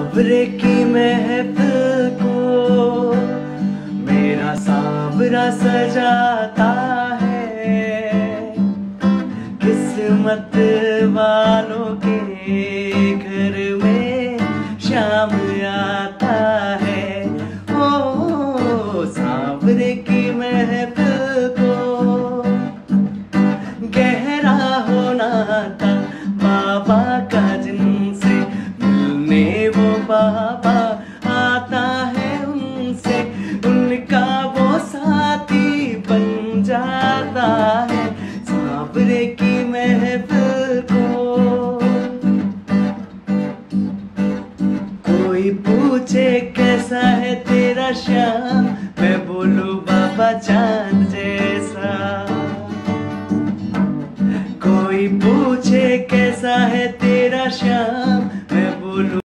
सावरे की महफिल को मेरा सावरा सजाता है। किस्मत वालों के घर में शाम आता है। ओ सावरे की महफिल बाबा आता है उनसे, उनका वो साथी बन जाता है साबरे की महफिल को। कोई पूछे, कैसा है तेरा श्याम? मैं बोलू, बाबा चाँद जैसा। कोई पूछे, कैसा है तेरा श्याम? मैं बोलू